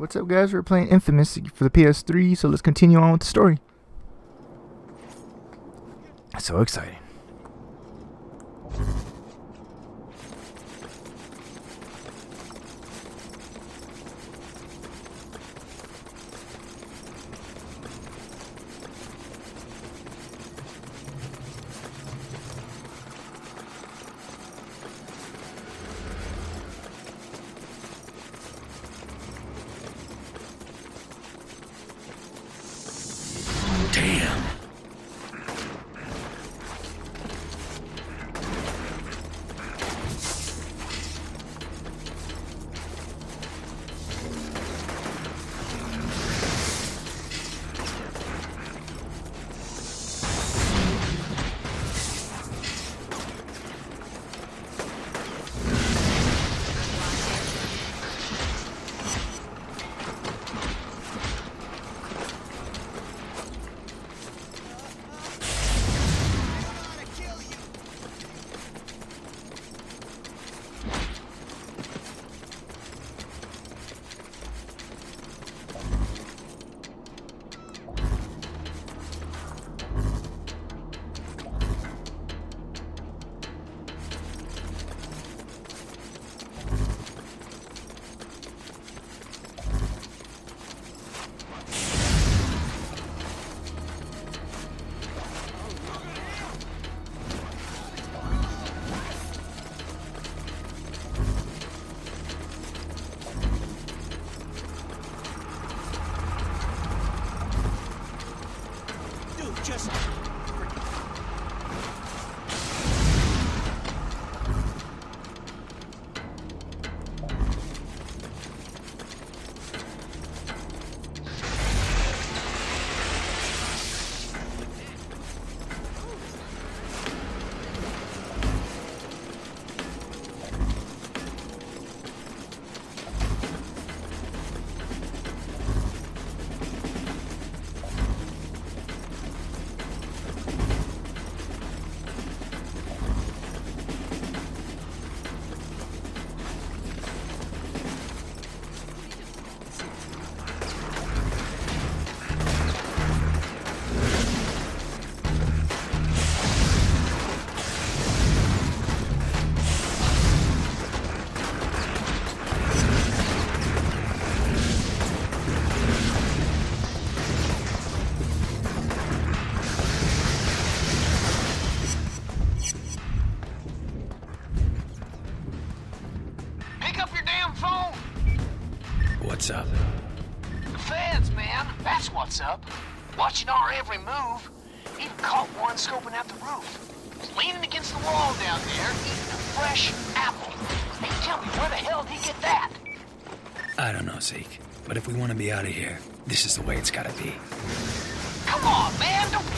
What's up, guys? We're playing Infamous for the PS3, so let's continue on with the story. So exciting.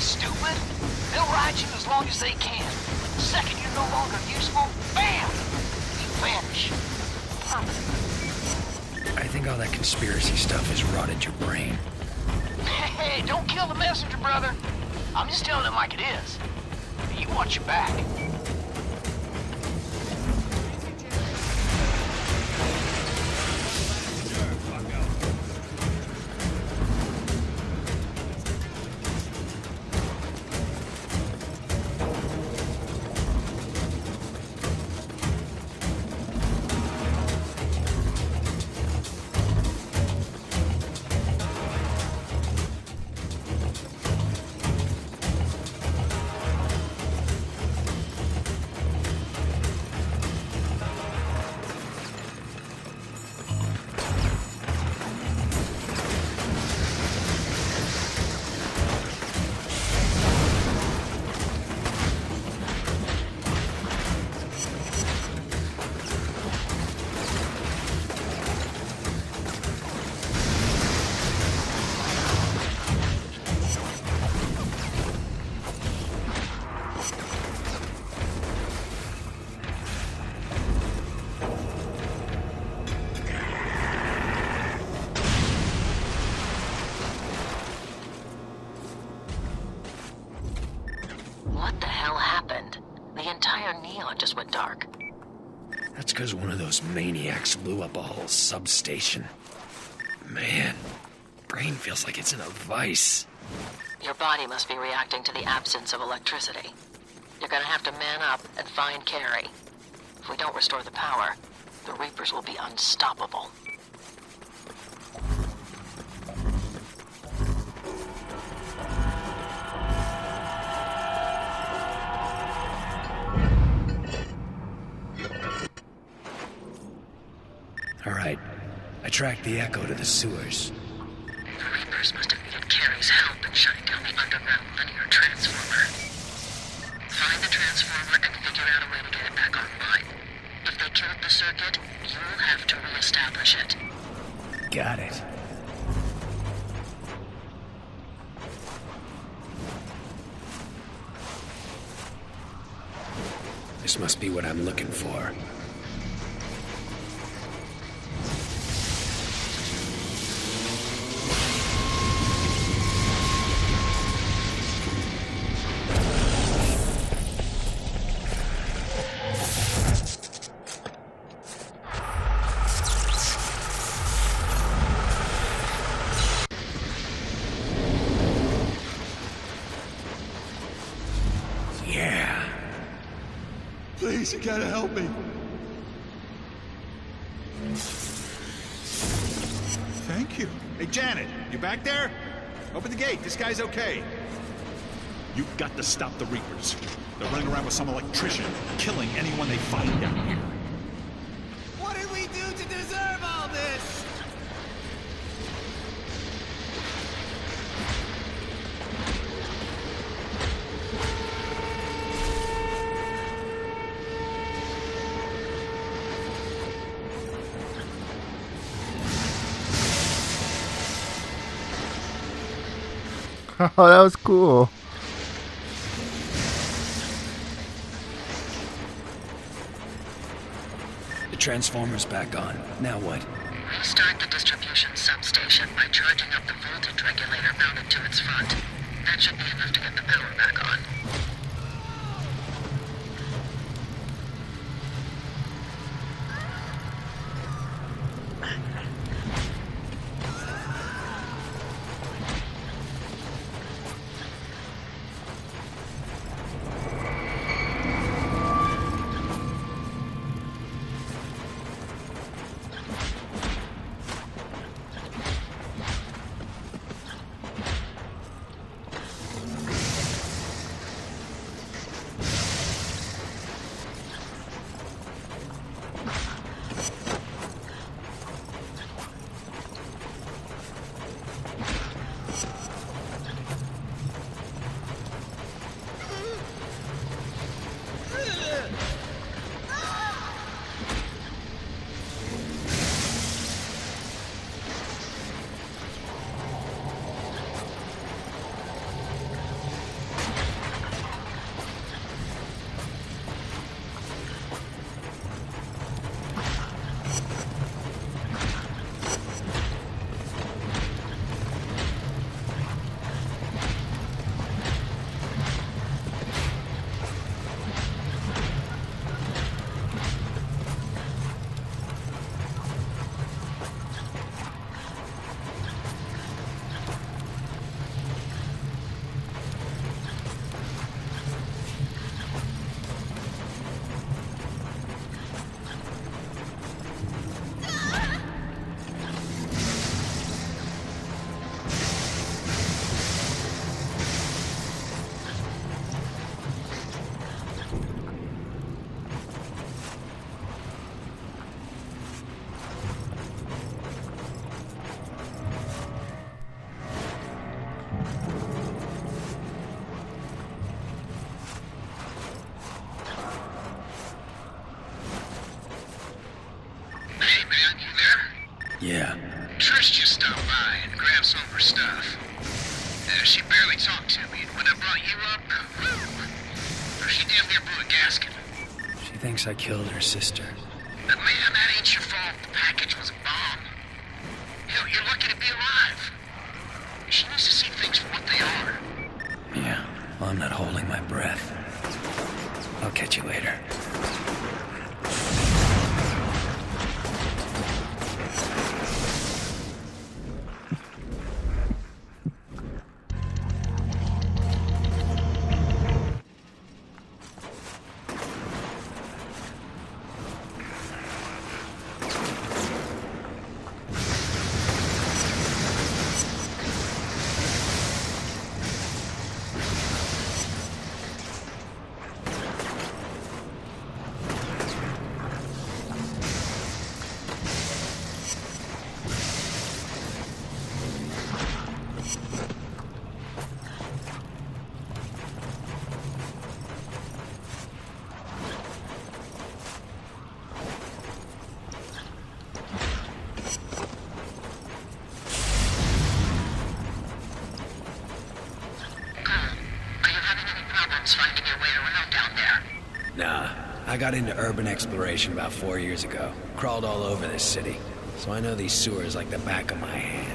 Stupid. They'll ride you as long as they can. The second you're no longer useful, bam! You vanish. Permanently. I think all that conspiracy stuff has rotted your brain. Hey, don't kill the messenger, brother. I'm just telling it like it is. You watch your back. Substation. Man, brain feels like it's in a vice. Your body must be reacting to the absence of electricity. You're gonna have to man up and find Carrie. If we don't restore the power, the Reapers will be unstoppable. The echo to the sewers. You gotta help me. Thank you. Hey, Janet, you back there? Open the gate. This guy's okay. You've got to stop the Reapers. They're running around with some electrician, killing anyone they find down here. Oh, that was cool. The transformer's back on. Now what? Restart the distribution substation by charging up the voltage regulator mounted to its front. That should be enough to get the power back on. I got into urban exploration about four years ago. Crawled all over this city. So I know these sewers like the back of my hand.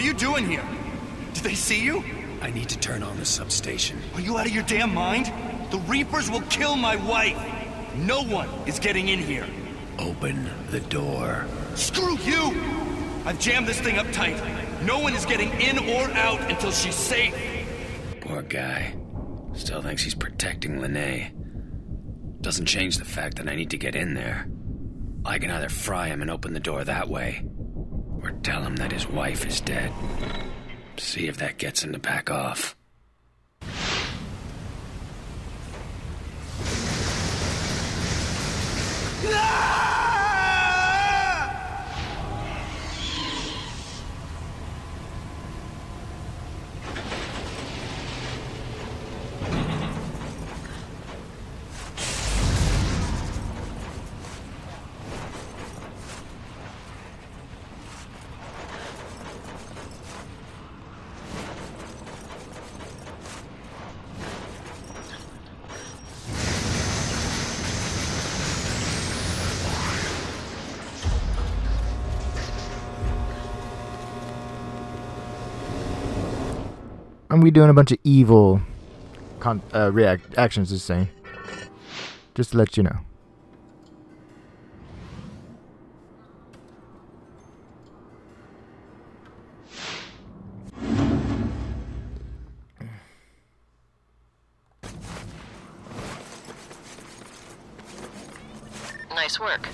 What are you doing here? Did they see you? I need to turn on the substation. Are you out of your damn mind? The Reapers will kill my wife. No one is getting in here. Open the door. Screw you! I've jammed this thing up tight. No one is getting in or out until she's safe. Poor guy. Still thinks he's protecting Lene. Doesn't change the fact that I need to get in there. I can either fry him and open the door that way, tell him that his wife is dead. See if that gets him to back off. And we doing a bunch of evil con- uh, react actions this saying. Just to let you know. Nice work.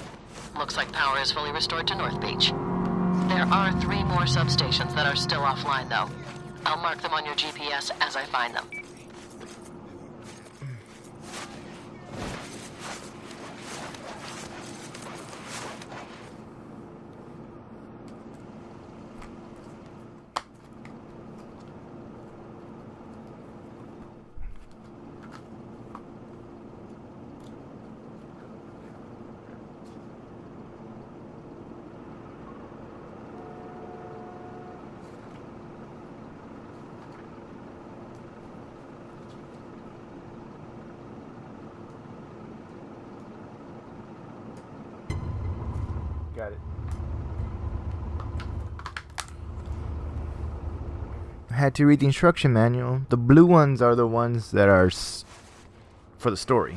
Looks like power is fully restored to North Beach. There are three more substations that are still offline, though. I'll mark them on your GPS as I find them. Had to read the instruction manual. The blue ones are the ones that are for the story,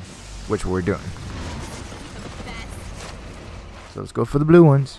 which we're doing. So let's go for the blue ones.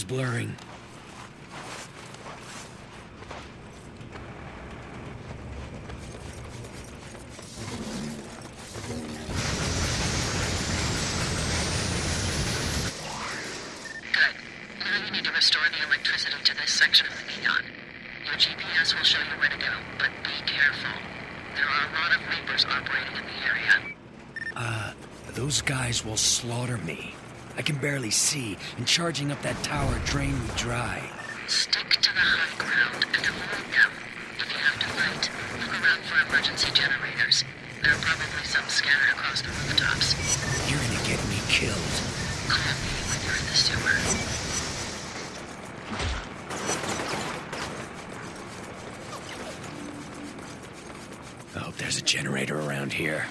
guys will slaughter me. I can barely see, and charging up that tower drained me dry. Stick to the high ground and avoid them. If you have to fight, look around for emergency generators. There are probably some scattered across the rooftops. You're gonna get me killed. Call me when you're in the sewer. I hope there's a generator around here.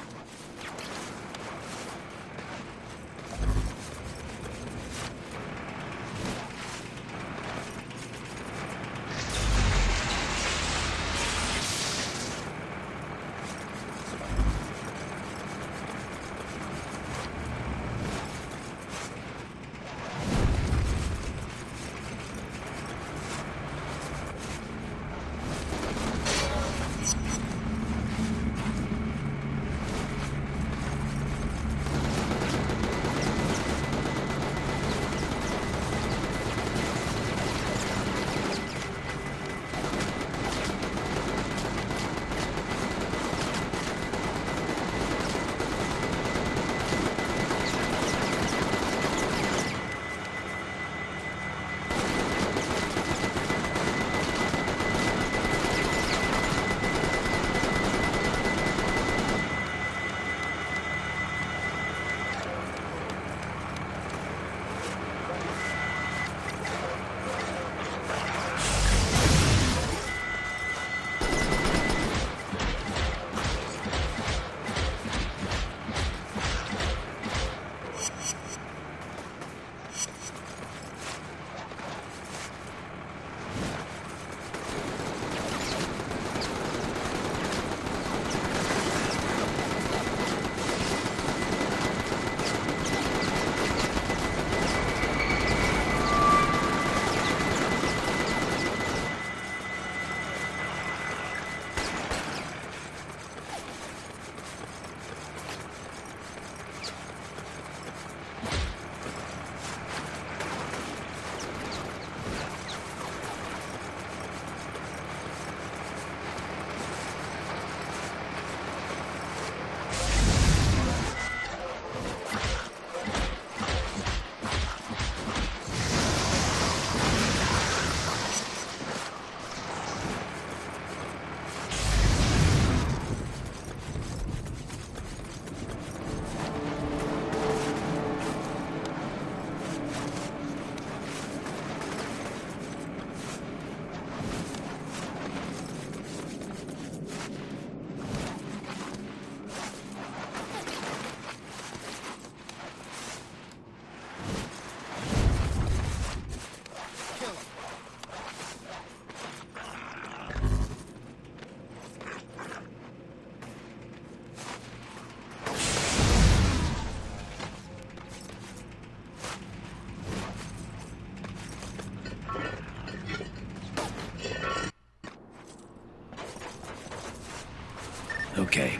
Okay,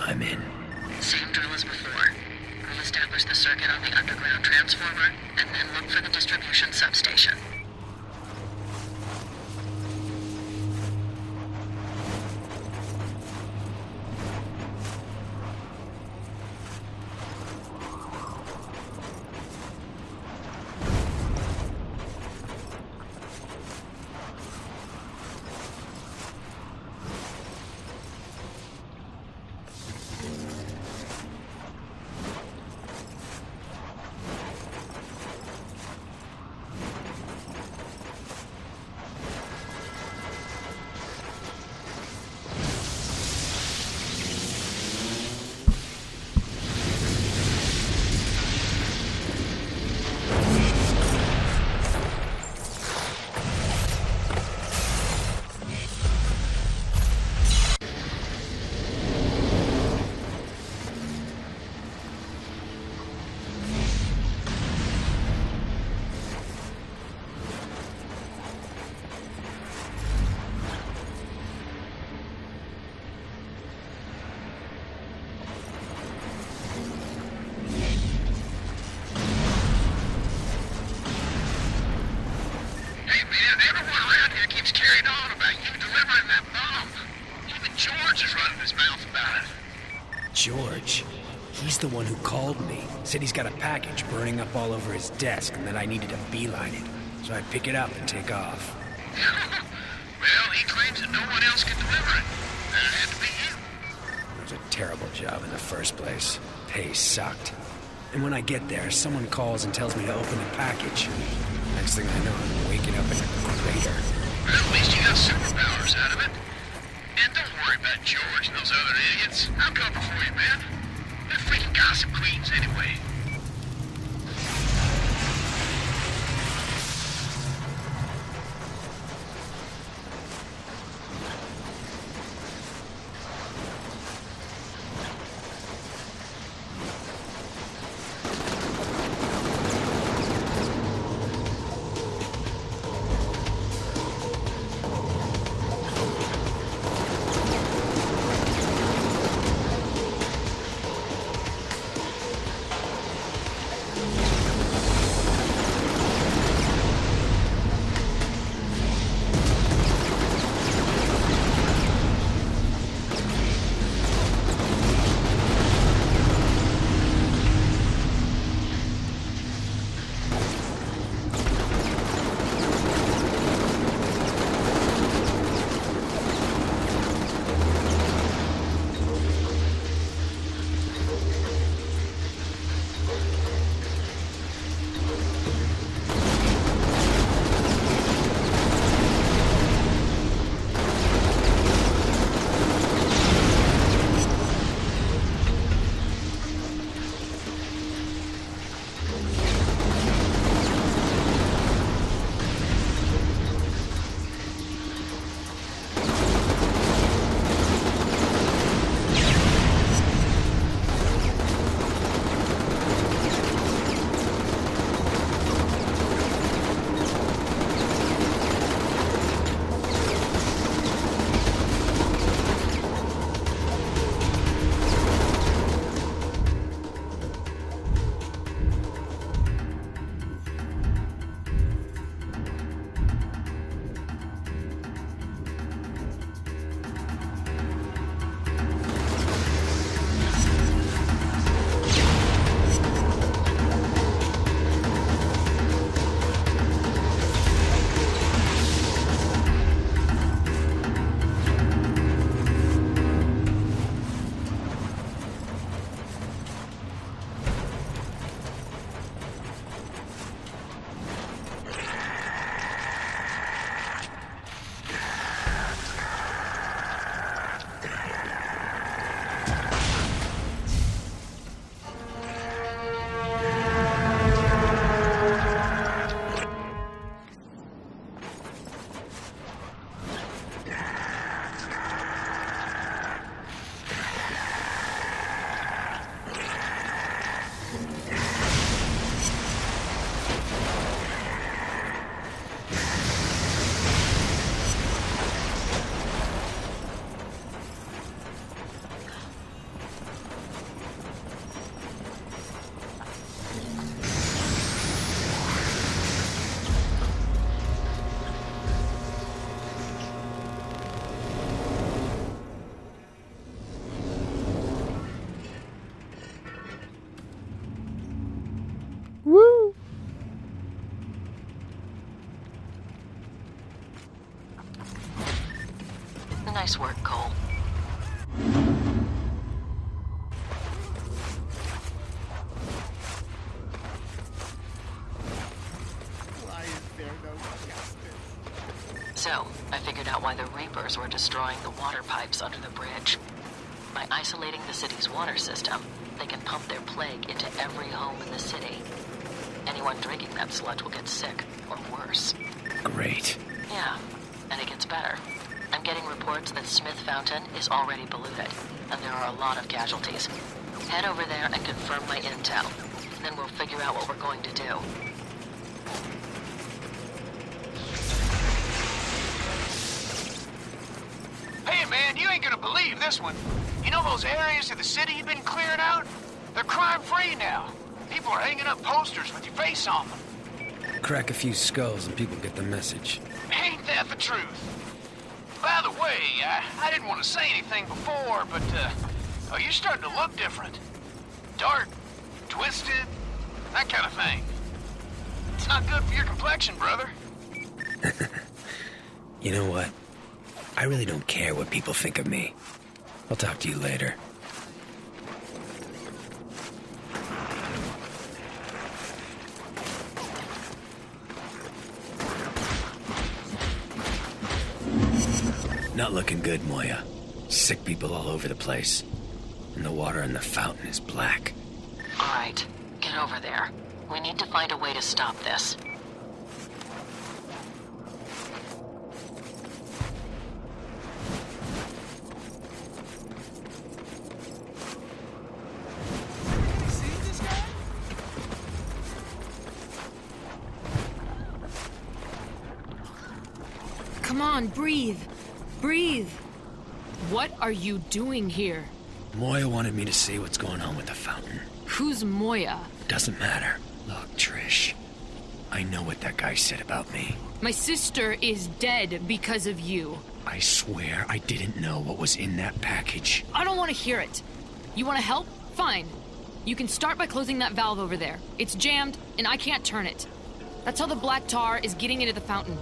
I'm in. Same drill as before. Re-establish the circuit on the underground transformer, and then look for the distribution substation. Desk and that I needed to beeline it. So I pick it up and take off. well, he claims that no one else can deliver it. That had to be you. It was a terrible job in the first place. Pay sucked. And when I get there, someone calls and tells me to open the package. Next thing I know, I'm waking up in a crater. Well, at least you got superpowers out of it. And don't worry about George and those other idiots. I'm coming for you, man. They're freaking gossip queens anyway. Water system, they can pump their plague into every home in the city. Anyone drinking that sludge will get sick, or worse. Great. Yeah, and it gets better. I'm getting reports that Smith Fountain is already polluted, and there are a lot of casualties. Head over there and confirm my intel. Then we'll figure out what we're going to do. Hey, man, you ain't gonna believe this one. You know those areas of the city you've been cleared out? They're crime-free now. People are hanging up posters with your face on them. Crack a few skulls and people get the message. Ain't that the truth? By the way, I, I didn't want to say anything before, but, uh, oh, you're starting to look different. dark, twisted, that kind of thing. It's not good for your complexion, brother. You know what? I really don't care what people think of me. I'll talk to you later. Not looking good, Moya. Sick people all over the place. And the water in the fountain is black. All right, get over there. We need to find a way to stop this. You doing here? Moya wanted me to see what's going on with the fountain. Who's Moya? Doesn't matter. Look, Trish. I know what that guy said about me. My sister is dead because of you. I swear I didn't know what was in that package. I don't want to hear it. You want to help? Fine. You can start by closing that valve over there. It's jammed, and I can't turn it. That's how the black tar is getting into the fountain.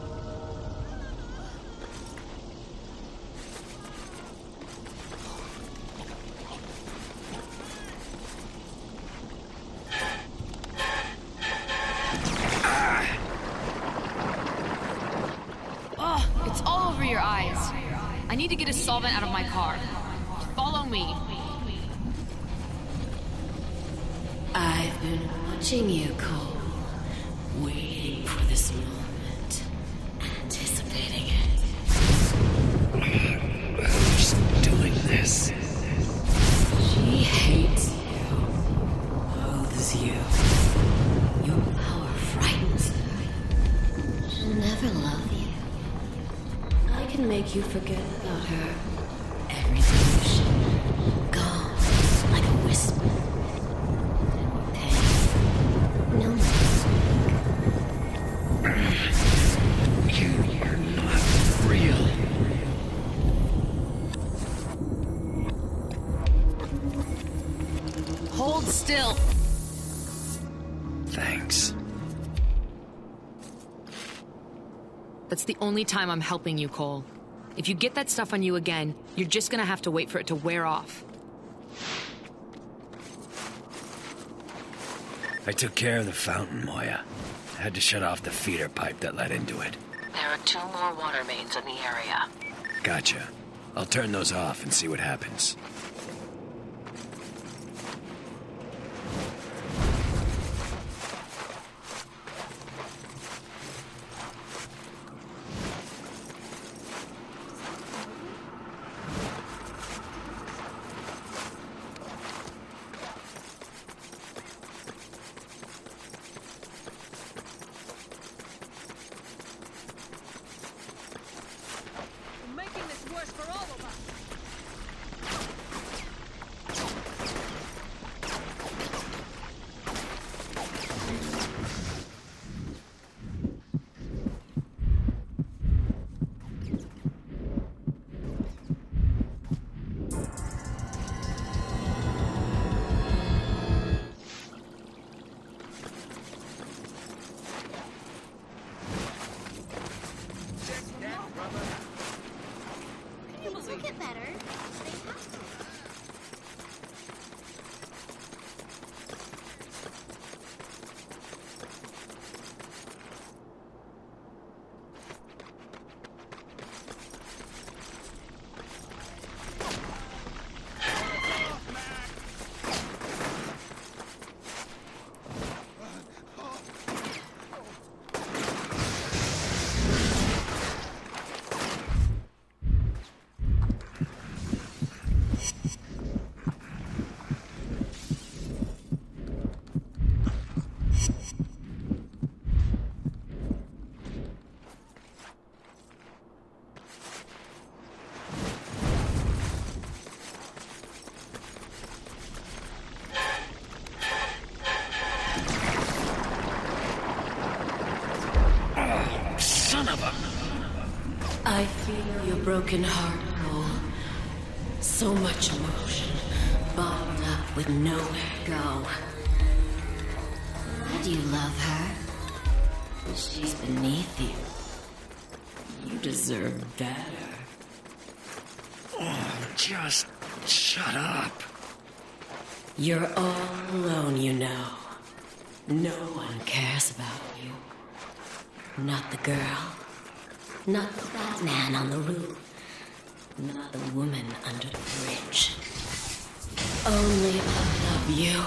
The only time I'm helping you, Cole. If you get that stuff on you again, you're just gonna have to wait for it to wear off. I took care of the fountain, Moya. I had to shut off the feeder pipe that led into it. There are two more water mains in the area. Gotcha. I'll turn those off and see what happens. Broken heart, Cole. So much emotion bottled up with nowhere to go. Why do you love her? She's beneath you. You deserve better. Oh, just shut up. You're all alone, you know. No one cares about you. Not the girl. Not the fat man on the roof. Not the woman under the bridge. Only I love you.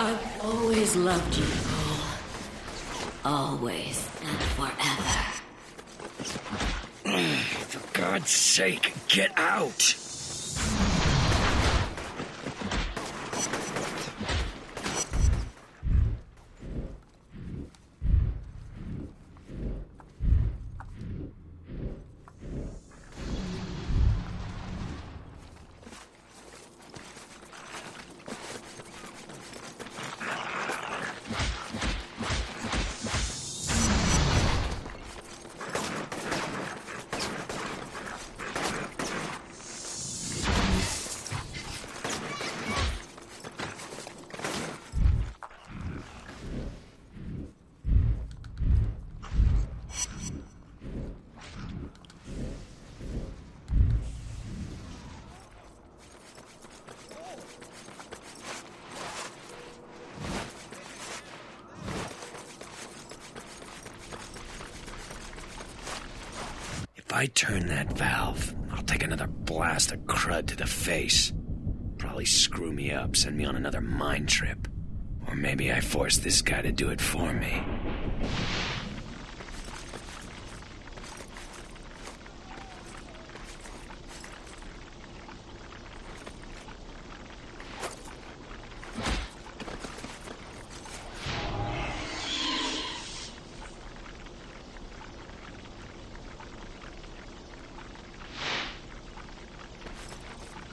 I've always loved you, Cole. Always and forever. For God's sake, get out! If I turn that valve, I'll take another blast of crud to the face. Probably screw me up, send me on another mind trip. Or maybe I force this guy to do it for me.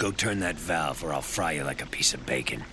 Go turn that valve or I'll fry you like a piece of bacon.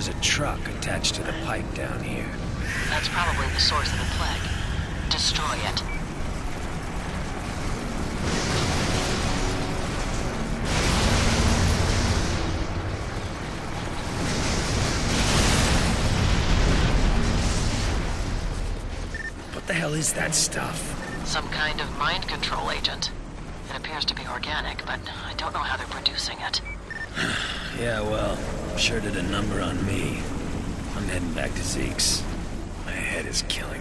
There's a truck attached to the pipe down here. That's probably the source of the plague. Destroy it. What the hell is that stuff? Some kind of mind control agent. It appears to be organic, but I don't know how they're producing it. Yeah, well, sure did a number on me. I'm heading back to Zeke's. My head is killing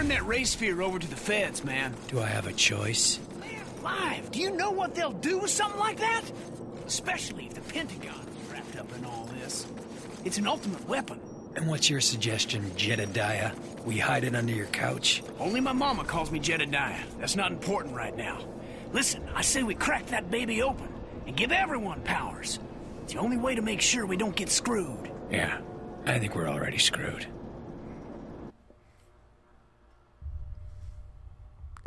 turn that ray sphere over to the feds, man. Do I have a choice? Man, alive, do you know what they'll do with something like that? Especially if the Pentagon is wrapped up in all this. It's an ultimate weapon. And what's your suggestion, Jedediah? We hide it under your couch? Only my mama calls me Jedediah. That's not important right now. Listen, I say we crack that baby open and give everyone powers. It's the only way to make sure we don't get screwed. Yeah, I think we're already screwed.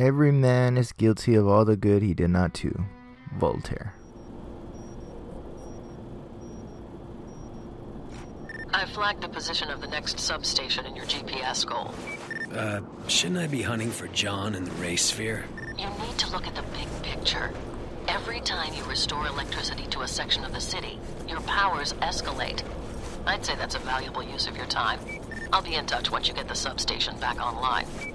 Every man is guilty of all the good he did not do. Voltaire. I flagged the position of the next substation in your GPS Cole. Uh, shouldn't I be hunting for John in the ray sphere? You need to look at the big picture. Every time you restore electricity to a section of the city, your powers escalate. I'd say that's a valuable use of your time. I'll be in touch once you get the substation back online.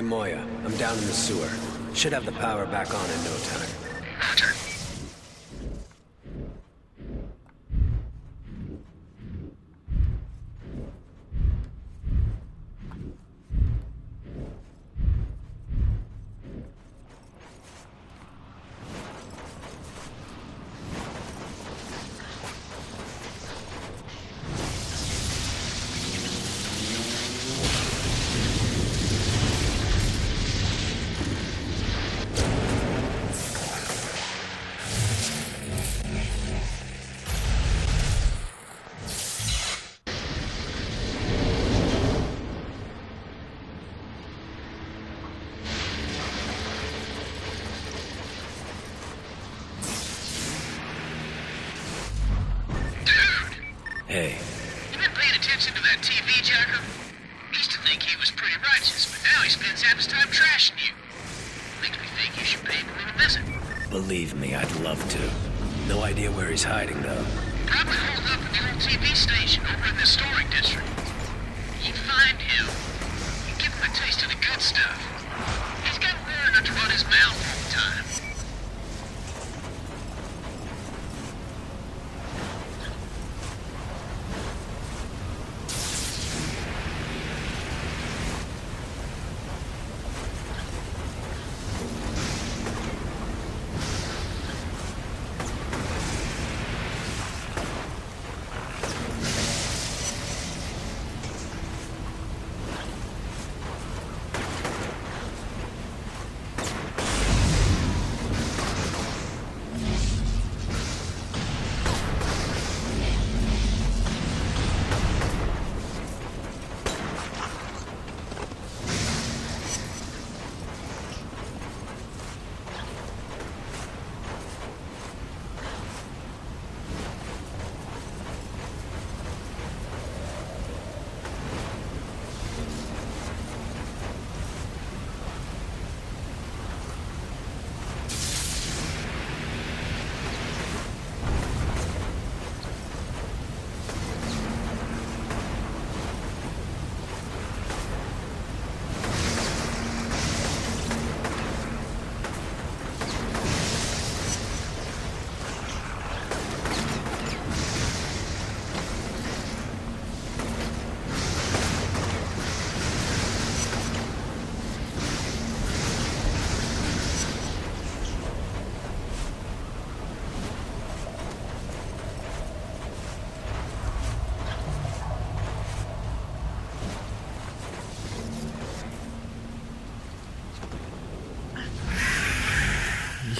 Hey Moya, I'm down in the sewer. Should have the power back on in no time.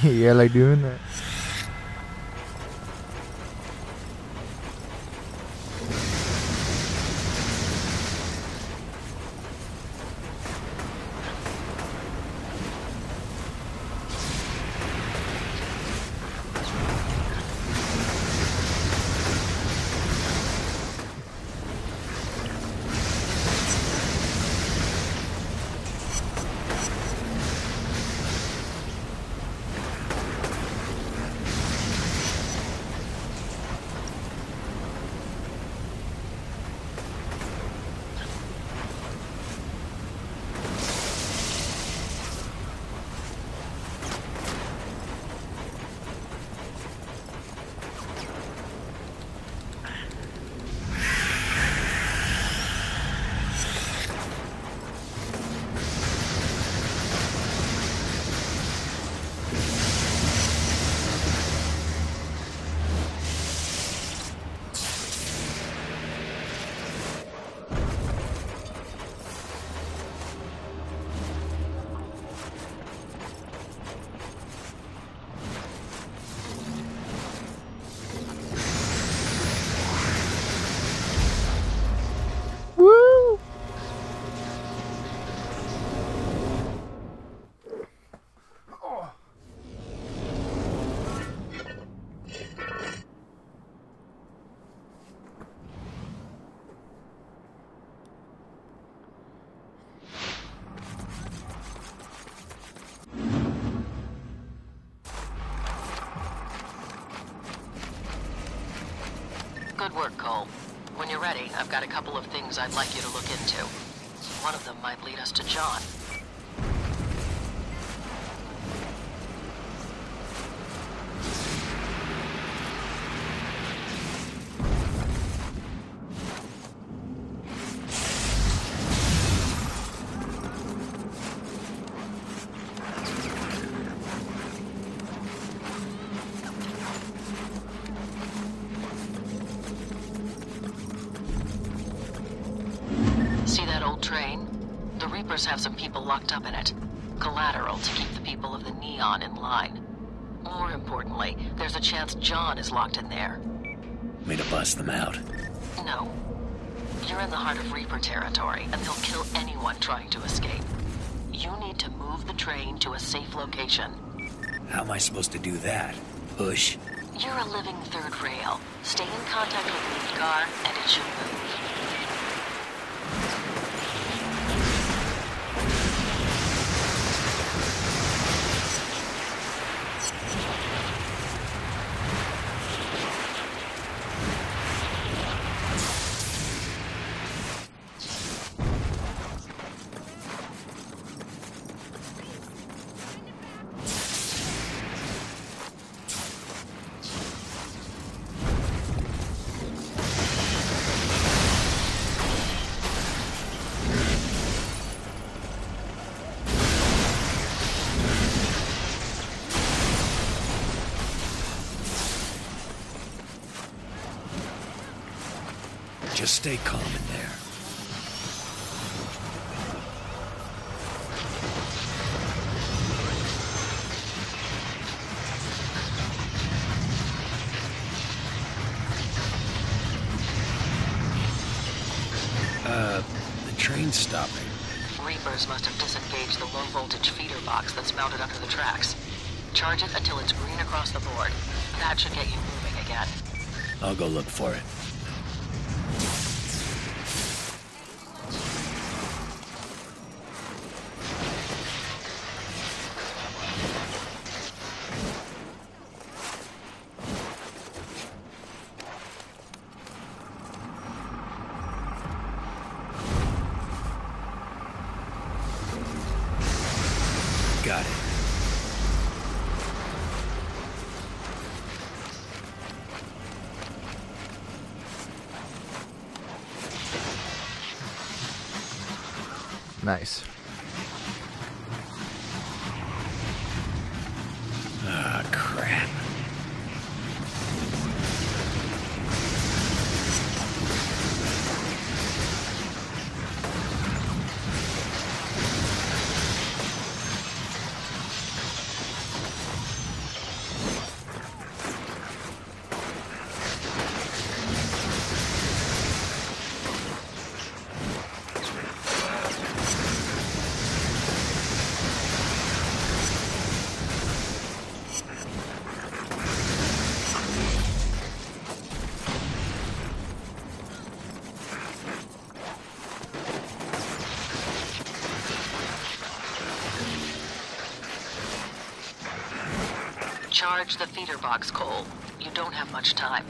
yeah, like doing that. I've got a couple of things I'd like you to look into. One of them might lead us to John. John is locked in there. Me to bust them out. No. You're in the heart of Reaper territory, and they'll kill anyone trying to escape. You need to move the train to a safe location. How am I supposed to do that? Push? You're a living third rail. Stay in contact with Leadgar, and it should move. Stay calm in there. Uh, the train's stopping. Reapers must have disengaged the low voltage feeder box that's mounted under the tracks. Charge it until it's green across the board. That should get you moving again. I'll go look for it. Nice. Charge the feeder box, Cole. You don't have much time.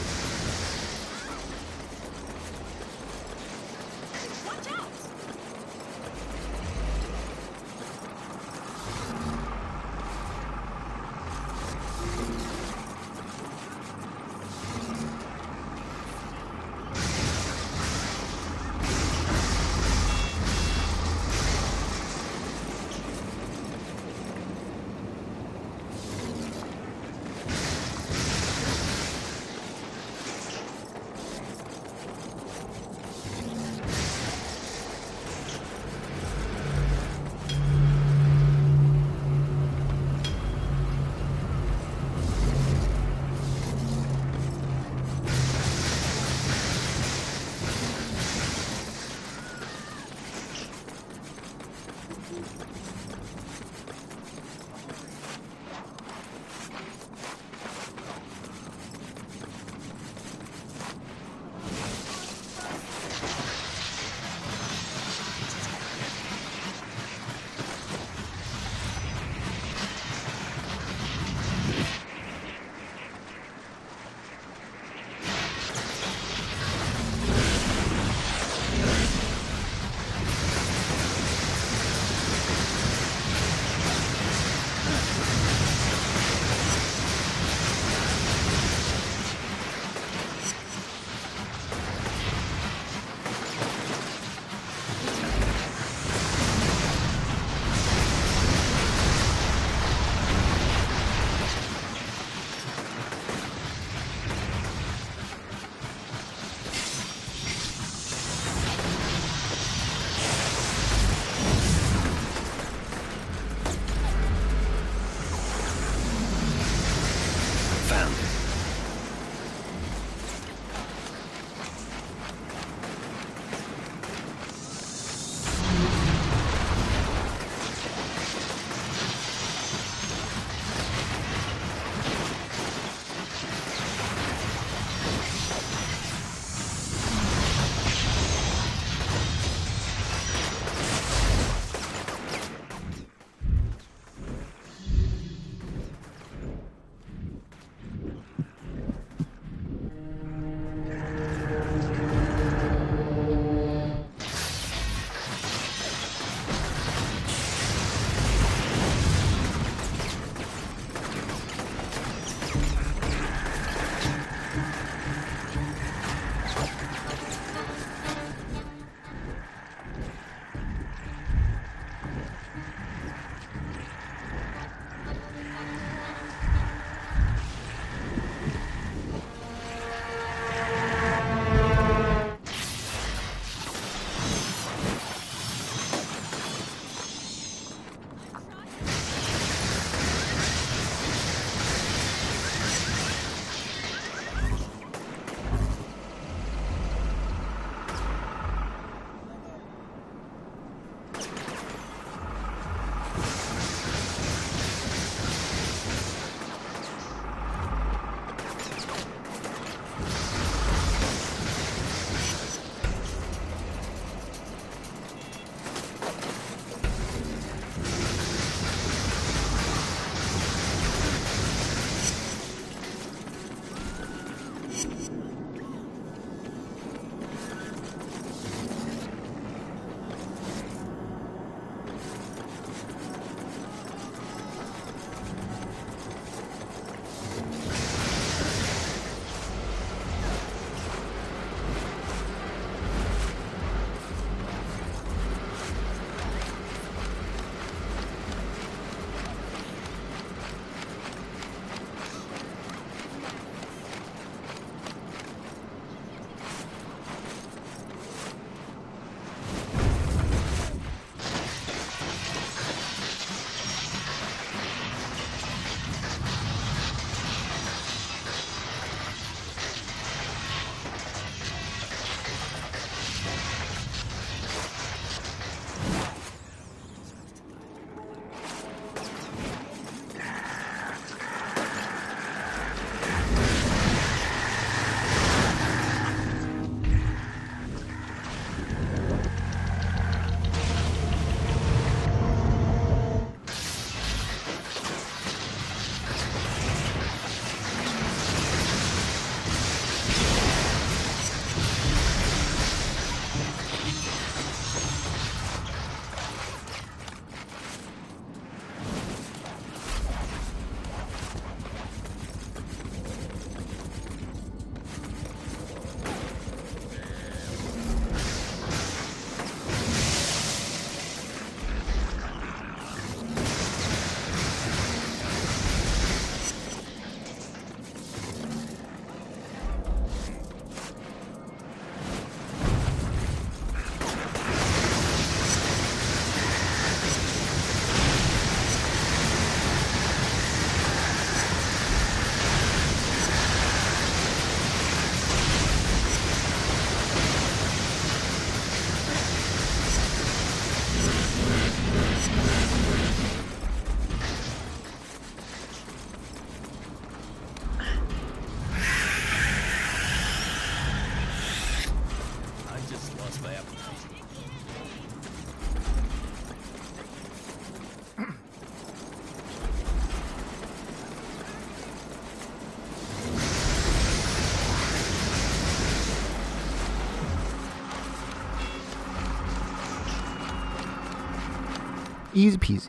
Easy peasy.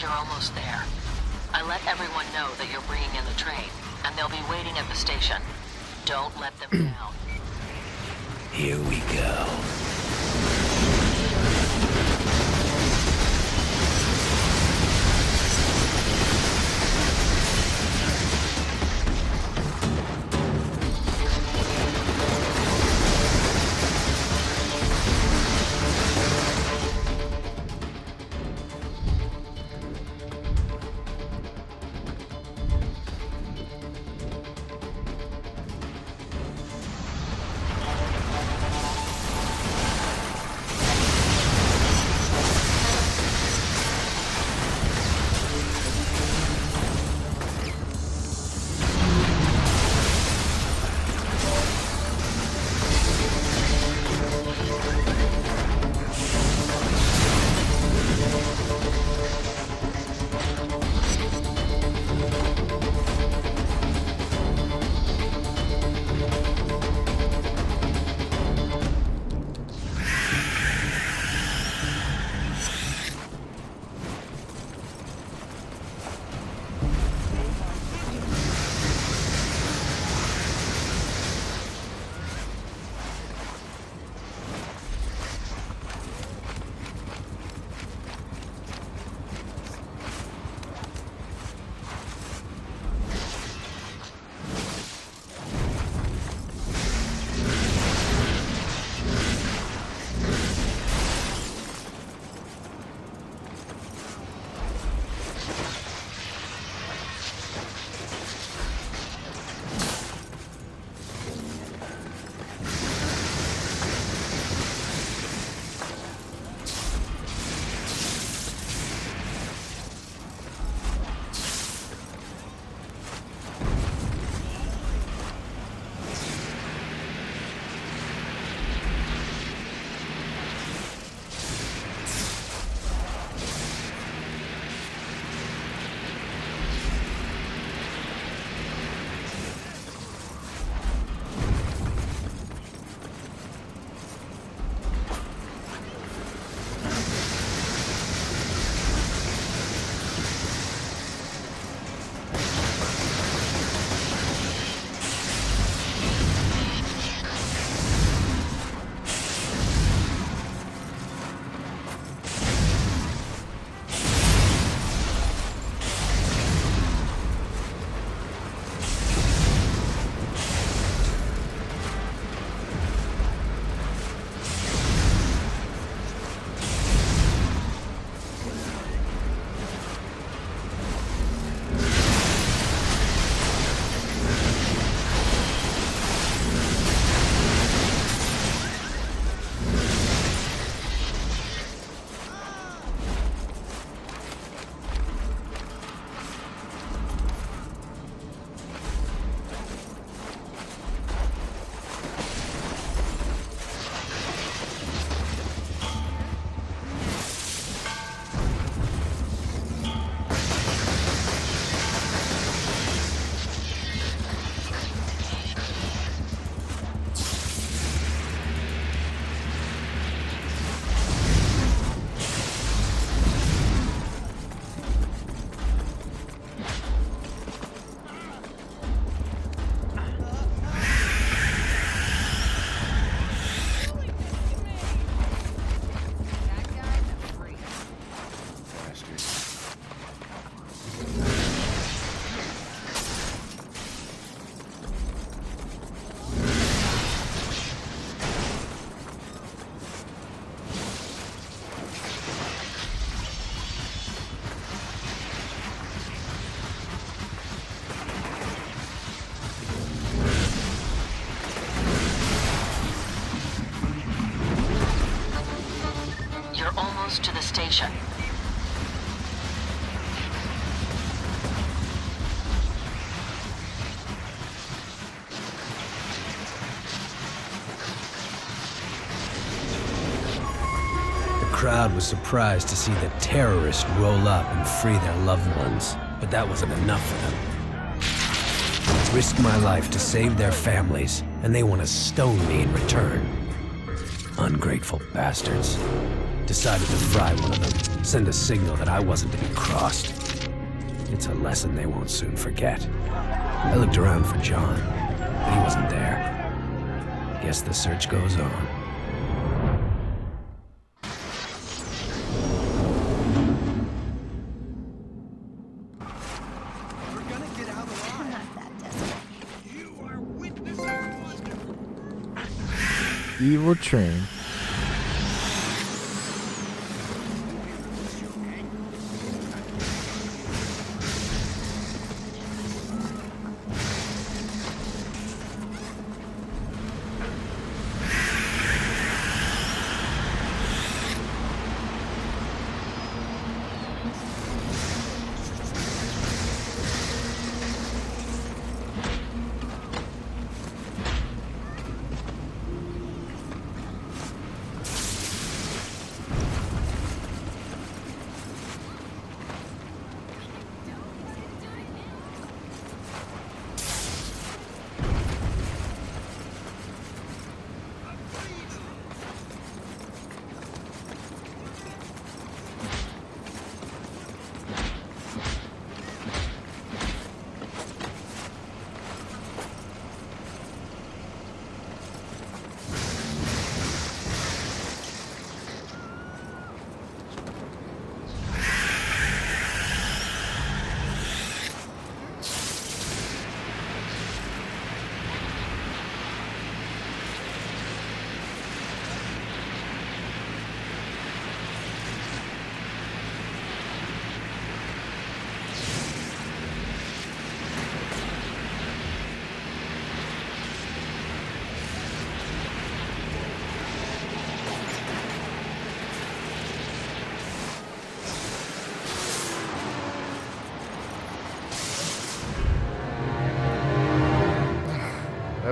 You're almost there. I let everyone know that you're bringing in the train, and they'll be waiting at the station. Don't let them down. Here we go. Was surprised to see the terrorists roll up and free their loved ones, but that wasn't enough for them. I Risked my life to save their families, and they want to stone me in return. Ungrateful bastards. Decided to fry one of them, send a signal that I wasn't to be crossed. It's a lesson they won't soon forget. I looked around for John, but he wasn't there. Guess the search goes on. Evil train.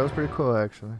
Was pretty cool, actually.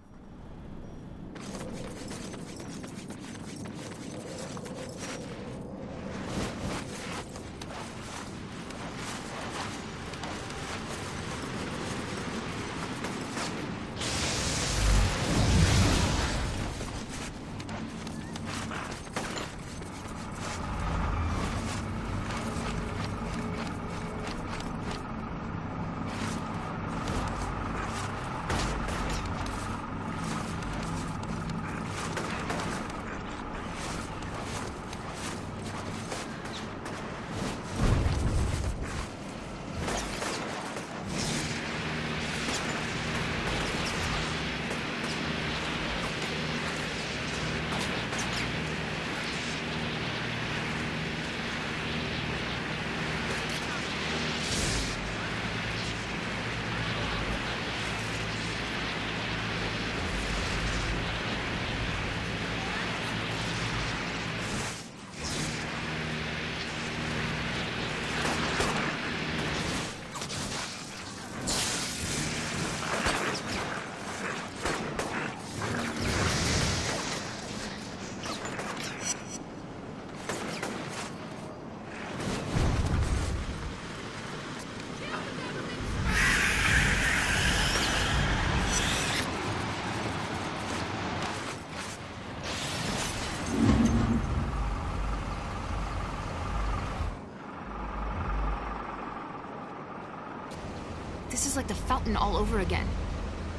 This like the fountain all over again.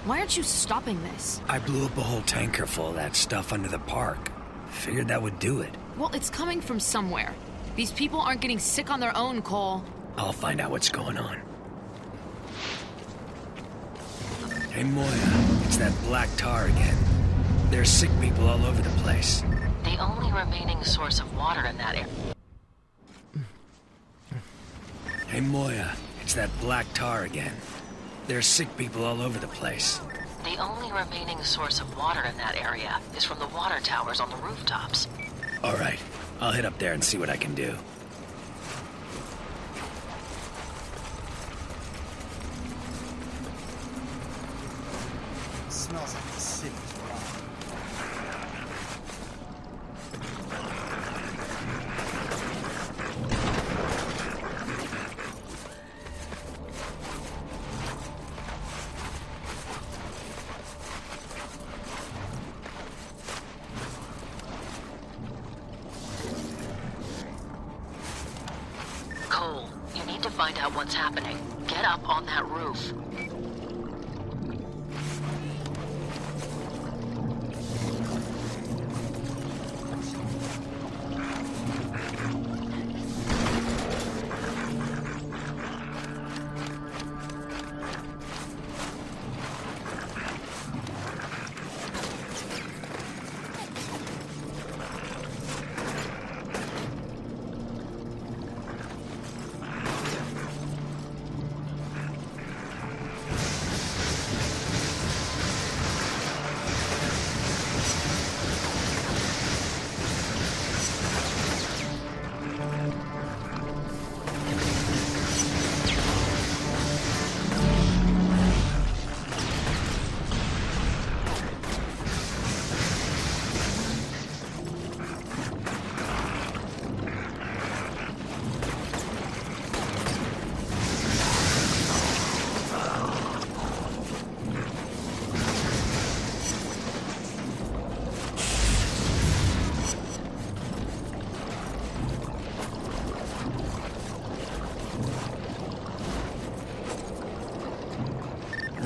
Why aren't you stopping this? I blew up a whole tanker full of that stuff under the park. Figured that would do it. Well, it's coming from somewhere. These people aren't getting sick on their own, Cole. I'll find out what's going on. Hey, Moya, it's that black tar again. There's sick people all over the place. The only remaining source of water in that area. Hey, Moya, it's that black tar again. There's sick people all over the place. The only remaining source of water in that area is from the water towers on the rooftops. All right, I'll head up there and see what I can do.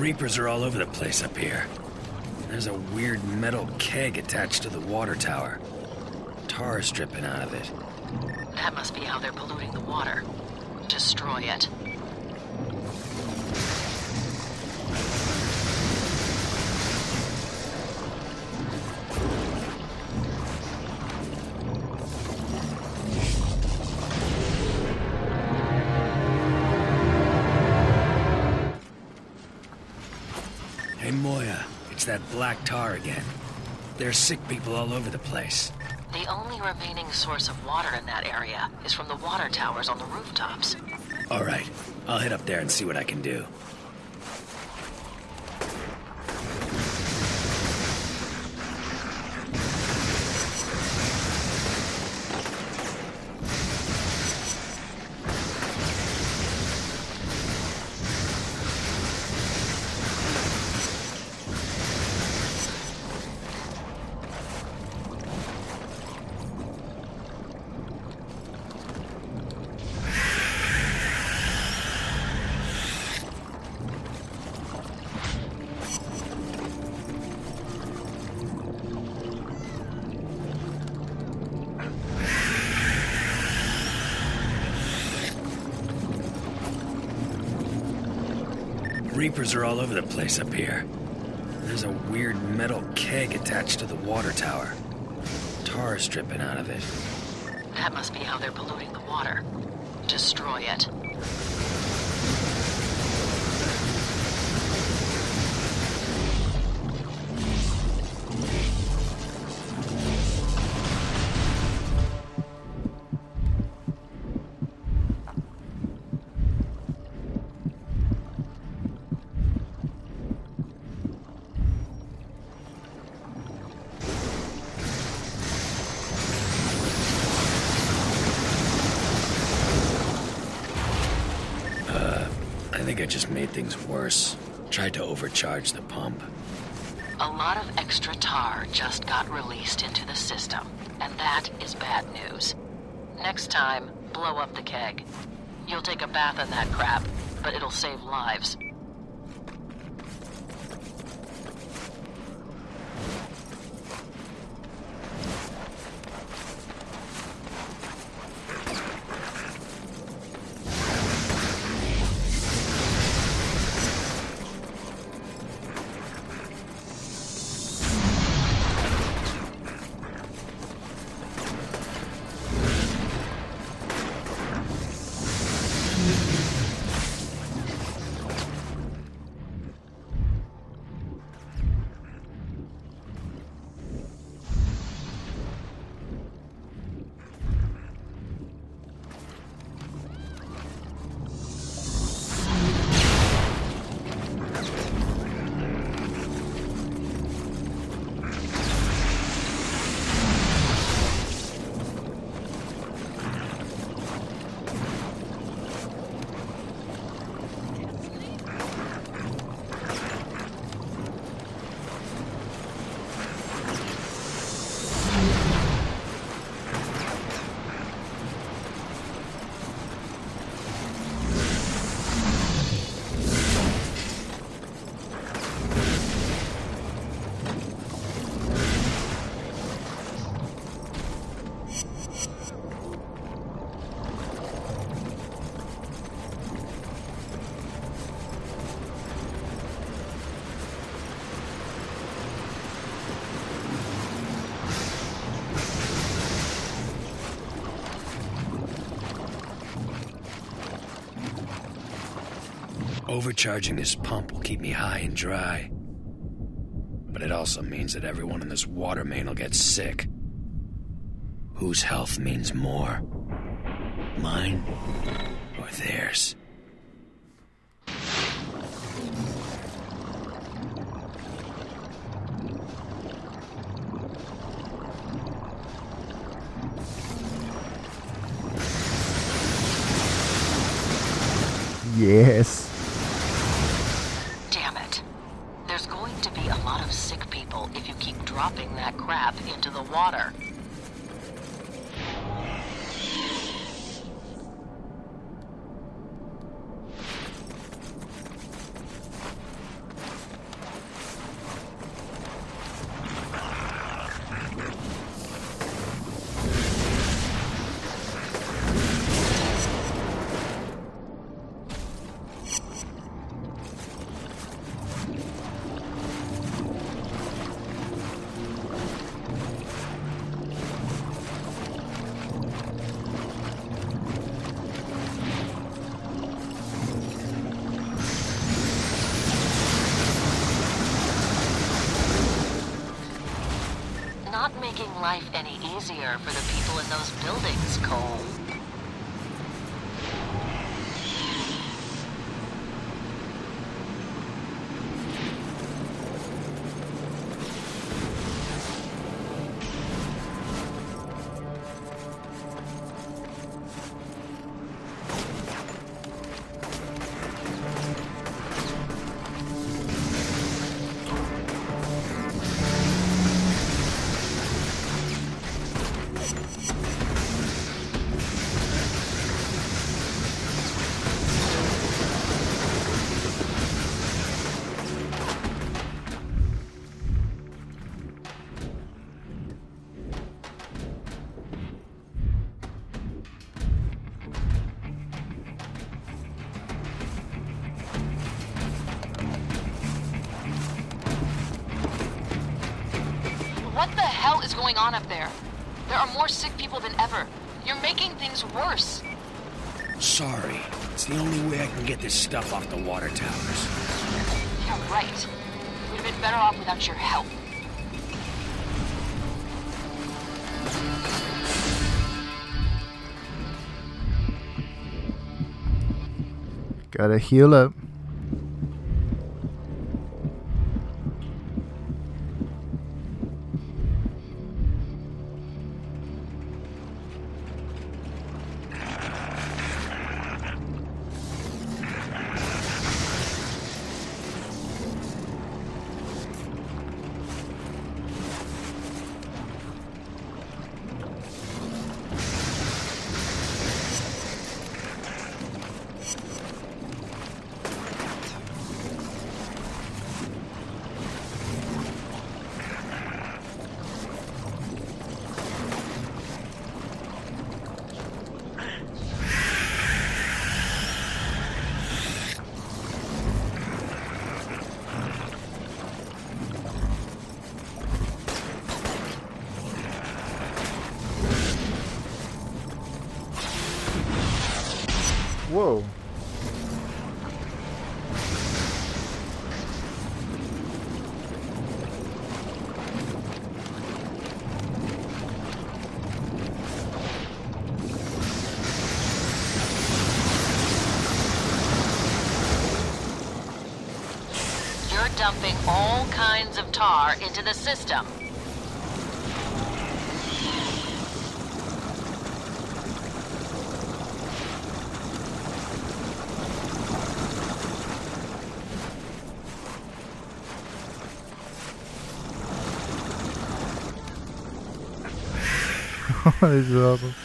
Reapers are all over the place up here. There's a weird metal keg attached to the water tower. Tar is dripping out of it. That must be how they're polluting the water. Destroy it. Black tar again. There's sick people all over the place. The only remaining source of water in that area is from the water towers on the rooftops. All right, I'll head up there and see what I can do. Place up here. I just made things worse. Tried to overcharge the pump. A lot of extra tar just got released into the system, and that is bad news. Next time, blow up the keg. You'll take a bath in that crap, but it'll save lives. Overcharging this pump will keep me high and dry. But it also means that everyone in this water main will get sick. Whose health means more? Mine easier for the people in those buildings, Cole. On up there? There are more sick people than ever. You're making things worse. Sorry. It's the only way I can get this stuff off the water towers. You're right. We'd have been better off without your help. Gotta heal up. The system. this is awesome.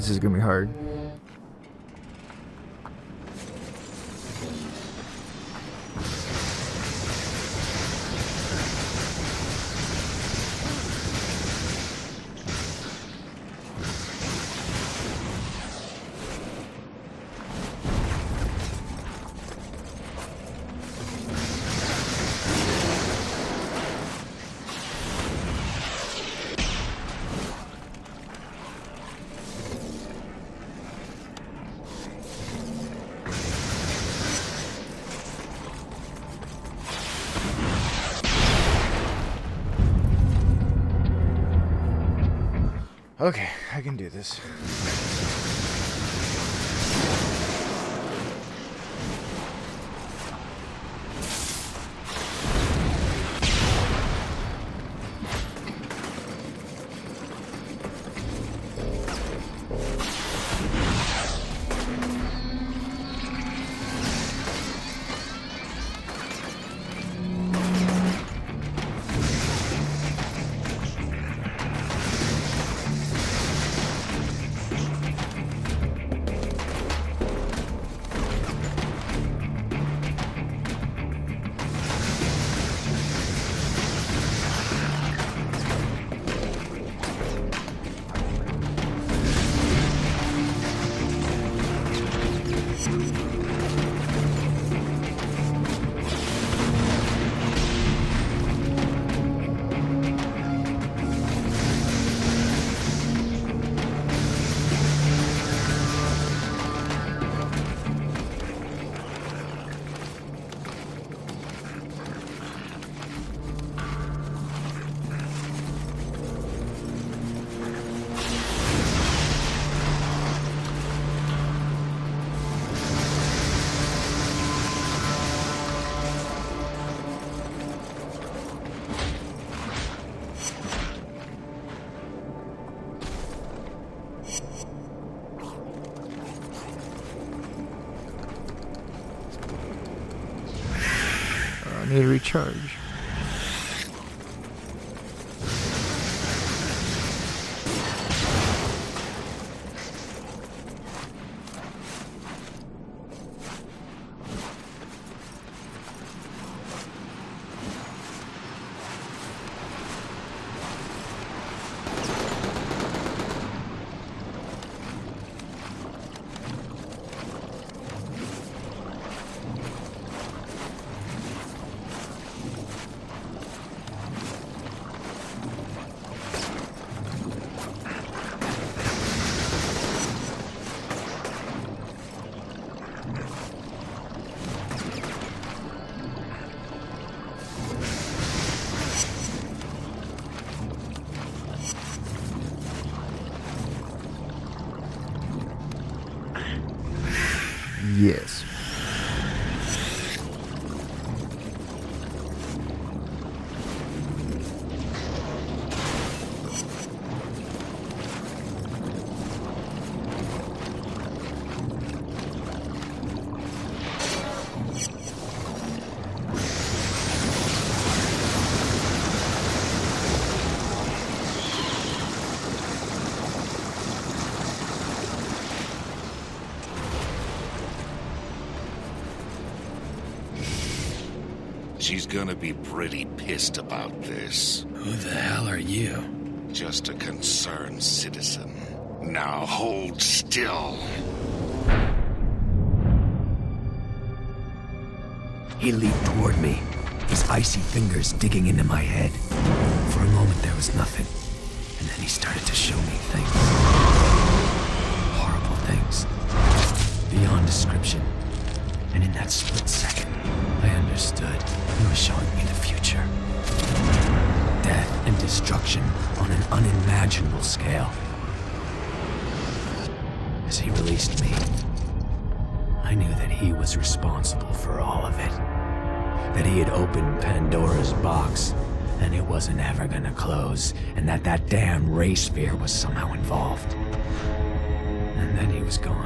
This is gonna be hard. I can do this. I She's gonna be pretty pissed about this. Who the hell are you? Just a concerned citizen. Now hold still. He leaped toward me, his icy fingers digging into my head. For a moment, there was nothing. And then he started to show me things. Horrible things. Beyond description. And in that split showing me the future. Death and destruction on an unimaginable scale. As he released me, I knew that he was responsible for all of it. That he had opened Pandora's box, and it wasn't ever gonna close, and that that damn ray sphere was somehow involved. And then he was gone.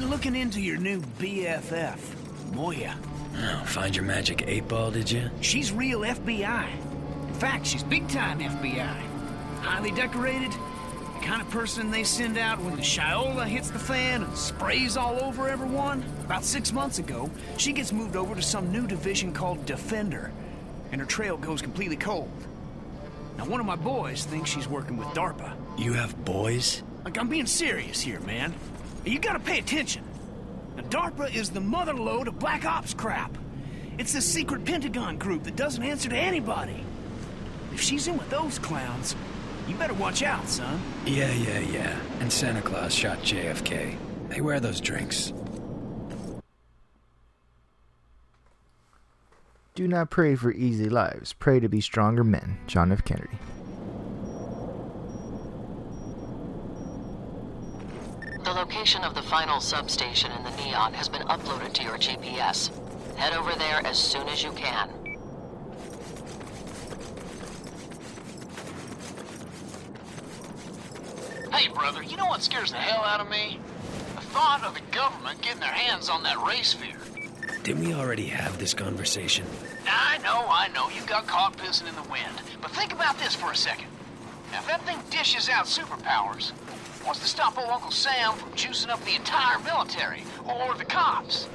Been looking into your new BFF, Moya. Oh, find your magic eight ball, did you? She's real FBI. In fact, she's big time FBI. Highly decorated, the kind of person they send out when the Shiola hits the fan and sprays all over everyone. About six months ago, she gets moved over to some new division called Defender, and her trail goes completely cold. Now, one of my boys thinks she's working with DARPA. You have boys? Like, I'm being serious here, man. You gotta pay attention. Now, DARPA is the mother lode of Black Ops crap. It's this secret Pentagon group that doesn't answer to anybody. If she's in with those clowns, you better watch out, son. Yeah, yeah, yeah. And Santa Claus shot JFK. They wear those drinks. Do not pray for easy lives. Pray to be stronger men. John F. Kennedy. Location of the final substation in the Neon has been uploaded to your GPS. Head over there as soon as you can. Hey, brother, you know what scares the hell out of me? The thought of the government getting their hands on that ray sphere. Didn't we already have this conversation? I know, I know, you got caught pissing in the wind. But think about this for a second. Now, if that thing dishes out superpowers, what's to stop old Uncle Sam from juicing up the entire military? Or the cops?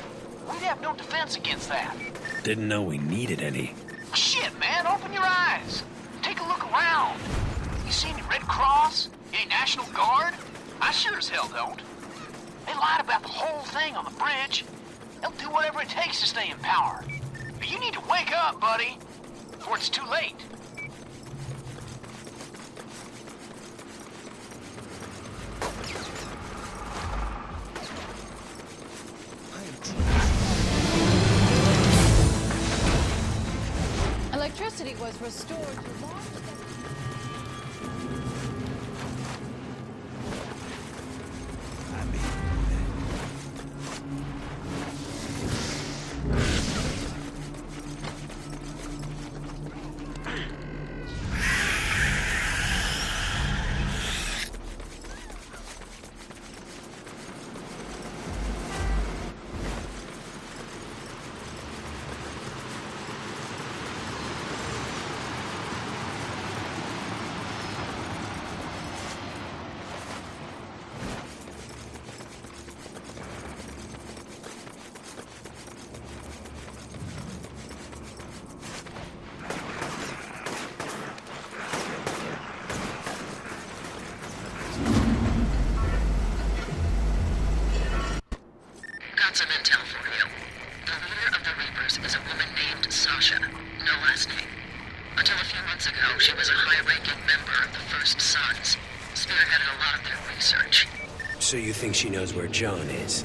We'd have no defense against that. Didn't know we needed any. Shit, man, open your eyes. Take a look around. You see any Red Cross? Any National Guard? I sure as hell don't. They lied about the whole thing on the bridge. They'll do whatever it takes to stay in power. But you need to wake up, buddy, before it's too late. Electricity was restored to large... She think she knows where John is?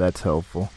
That's helpful.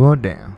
Well, damn.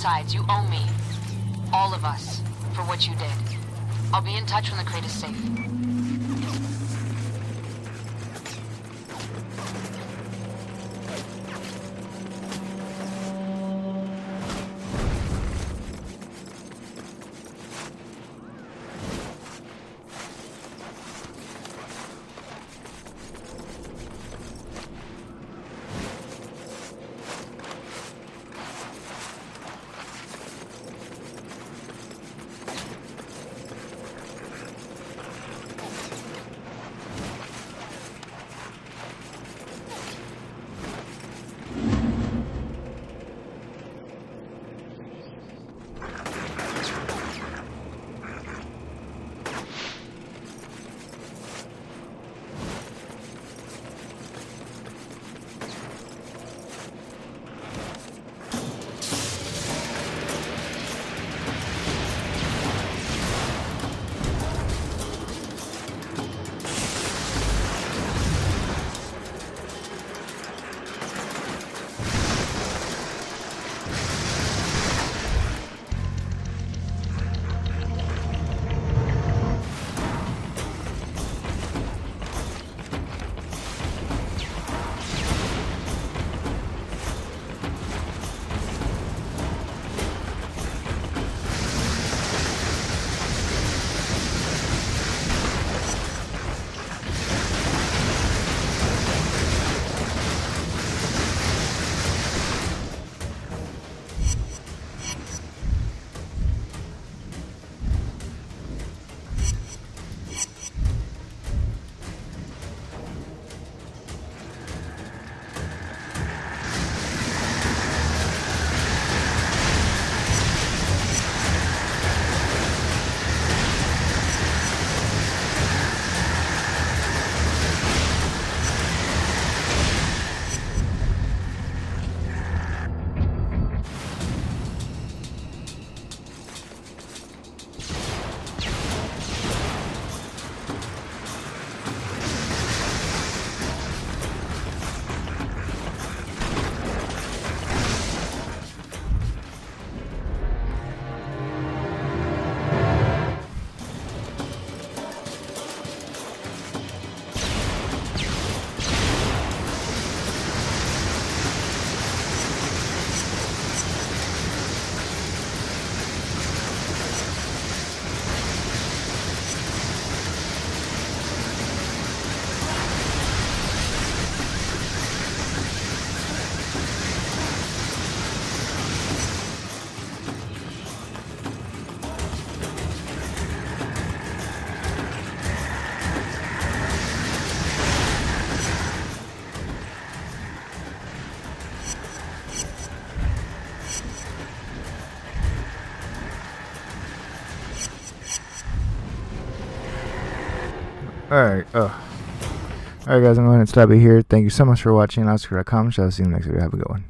Besides, you owe me. All of us. For what you did. I'll be in touch when the crate is safe. Alright, uh. Alright guys, I'm going to stop it here. Thank you so much for watching. Oscar.com. Shall I see you next video. Have a good one.